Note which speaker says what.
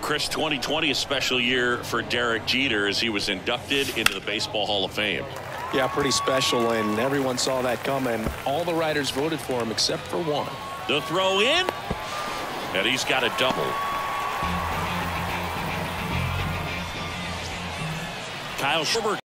Speaker 1: Chris, 2020 a special year for Derek Jeter as he was inducted into the Baseball Hall of Fame.
Speaker 2: Yeah, pretty special, and everyone saw that coming. All the writers voted for him except for one.
Speaker 1: The throw in, and he's got a double. Kyle Schwarber